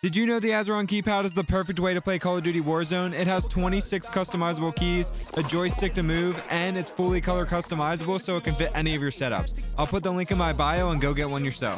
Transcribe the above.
Did you know the Azeron keypad is the perfect way to play Call of Duty Warzone? It has 26 customizable keys, a joystick to move, and it's fully color customizable so it can fit any of your setups. I'll put the link in my bio and go get one yourself.